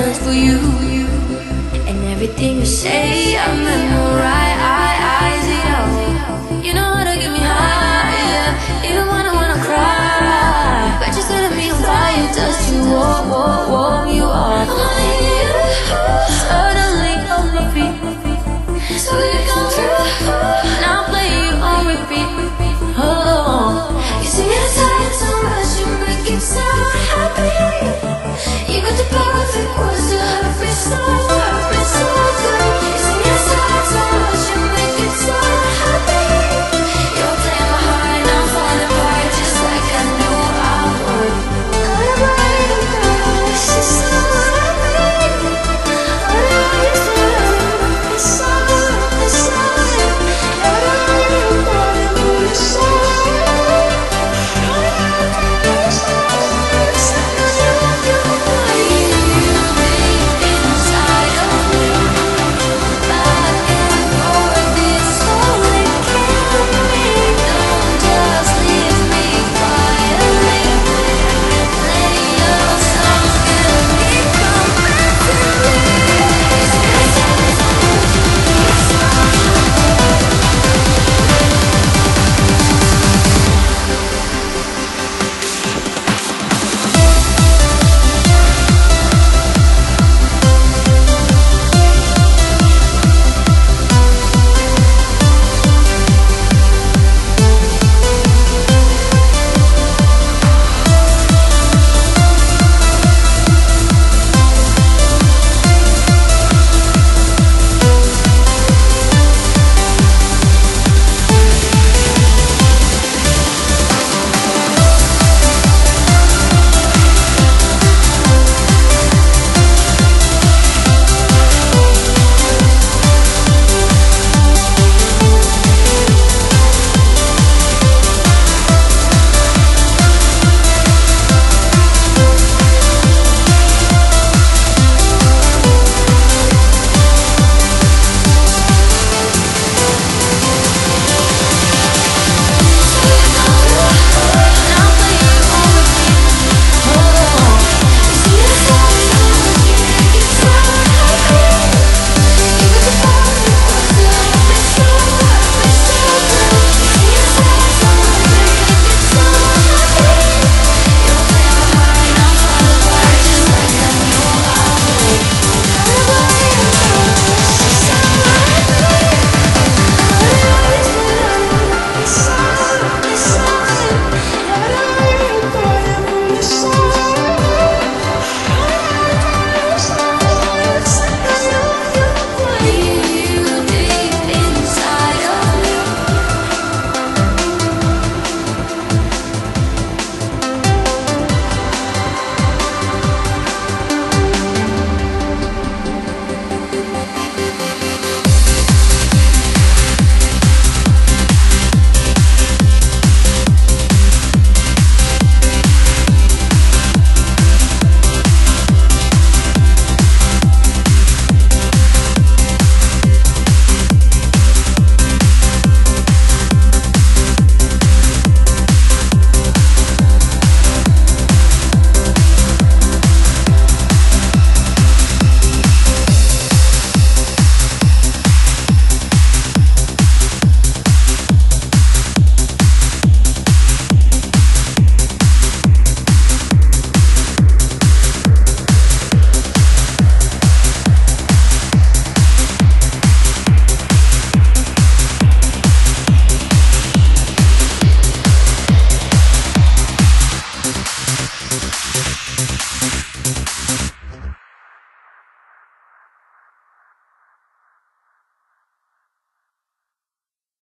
for you. And everything you say, I remember.